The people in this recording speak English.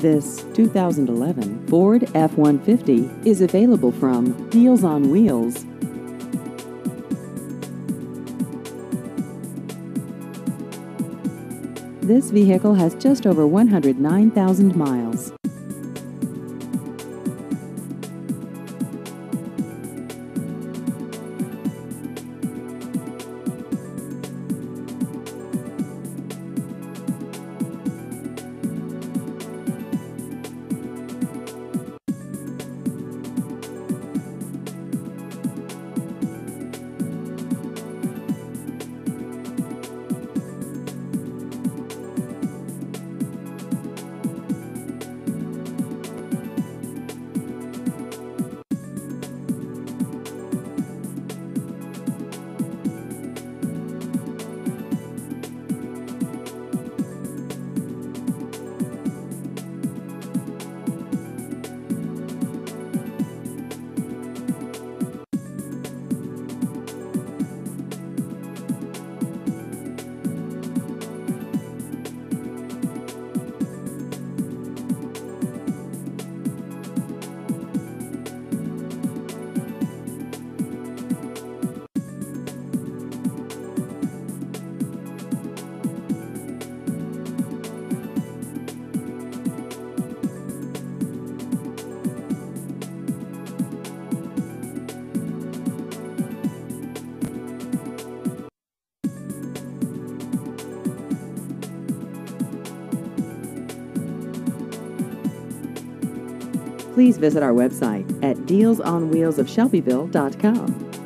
This 2011 Ford F-150 is available from Deals on Wheels. This vehicle has just over 109,000 miles. Please visit our website at dealsonwheelsofshelbyville.com.